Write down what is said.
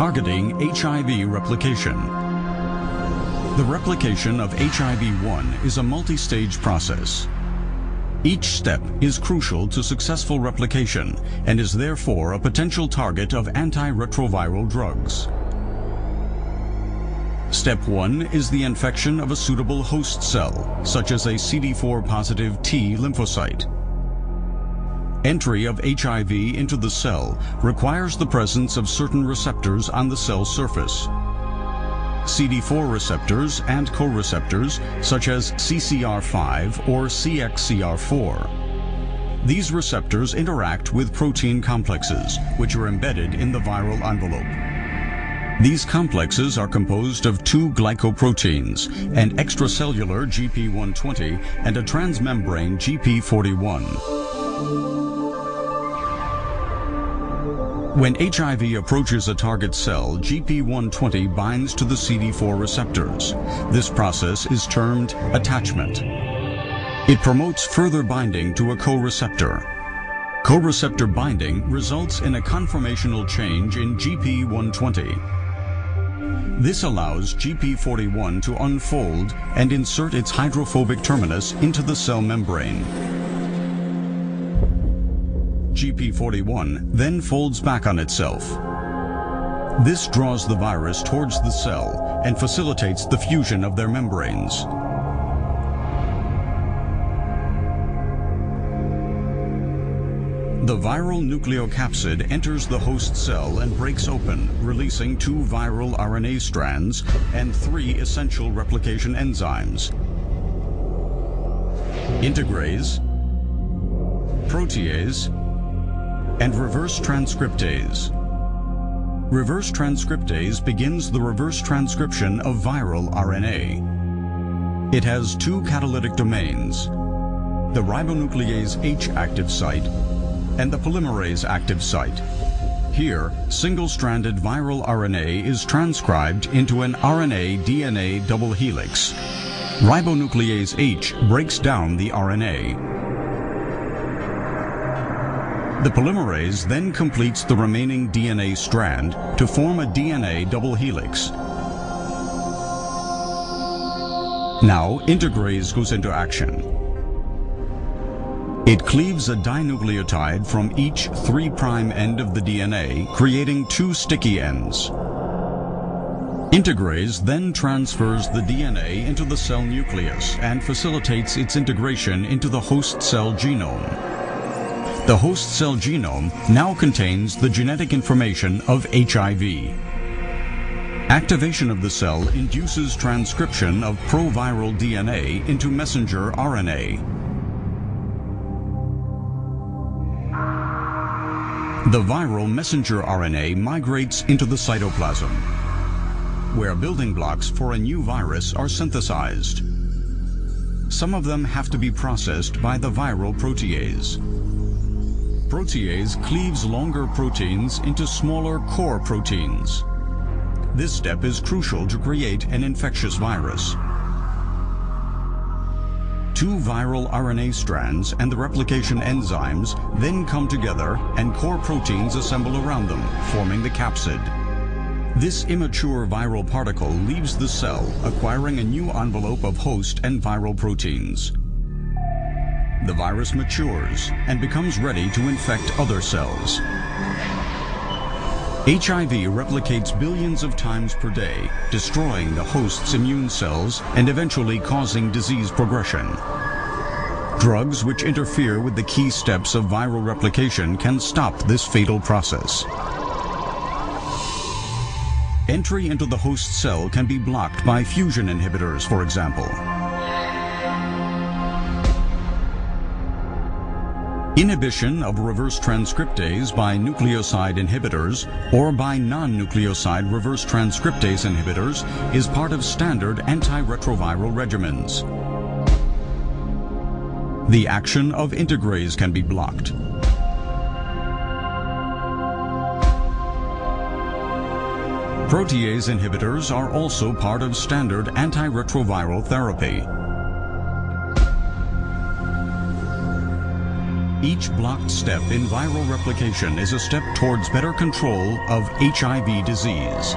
Targeting HIV replication. The replication of HIV-1 is a multi-stage process. Each step is crucial to successful replication and is therefore a potential target of antiretroviral drugs. Step 1 is the infection of a suitable host cell, such as a CD4 positive T lymphocyte. Entry of HIV into the cell requires the presence of certain receptors on the cell surface. CD4 receptors and co-receptors such as CCR5 or CXCR4. These receptors interact with protein complexes, which are embedded in the viral envelope. These complexes are composed of two glycoproteins, an extracellular GP120 and a transmembrane GP41. When HIV approaches a target cell, GP120 binds to the CD4 receptors. This process is termed attachment. It promotes further binding to a co-receptor. Co-receptor binding results in a conformational change in GP120. This allows GP41 to unfold and insert its hydrophobic terminus into the cell membrane. GP41 then folds back on itself. This draws the virus towards the cell and facilitates the fusion of their membranes. The viral nucleocapsid enters the host cell and breaks open, releasing two viral RNA strands and three essential replication enzymes. Integrase, protease, and reverse transcriptase. Reverse transcriptase begins the reverse transcription of viral RNA. It has two catalytic domains, the ribonuclease H active site and the polymerase active site. Here, single-stranded viral RNA is transcribed into an RNA-DNA double helix. Ribonuclease H breaks down the RNA. The polymerase then completes the remaining DNA strand to form a DNA double helix. Now, integrase goes into action. It cleaves a dinucleotide from each 3' end of the DNA, creating two sticky ends. Integrase then transfers the DNA into the cell nucleus and facilitates its integration into the host cell genome. The host cell genome now contains the genetic information of HIV. Activation of the cell induces transcription of proviral DNA into messenger RNA. The viral messenger RNA migrates into the cytoplasm, where building blocks for a new virus are synthesized. Some of them have to be processed by the viral protease. Protease cleaves longer proteins into smaller core proteins. This step is crucial to create an infectious virus. Two viral RNA strands and the replication enzymes then come together and core proteins assemble around them, forming the capsid. This immature viral particle leaves the cell, acquiring a new envelope of host and viral proteins. The virus matures and becomes ready to infect other cells. HIV replicates billions of times per day, destroying the host's immune cells and eventually causing disease progression. Drugs which interfere with the key steps of viral replication can stop this fatal process. Entry into the host cell can be blocked by fusion inhibitors, for example. Inhibition of reverse transcriptase by nucleoside inhibitors or by non-nucleoside reverse transcriptase inhibitors is part of standard antiretroviral regimens. The action of integrase can be blocked. Protease inhibitors are also part of standard antiretroviral therapy. Each blocked step in viral replication is a step towards better control of HIV disease.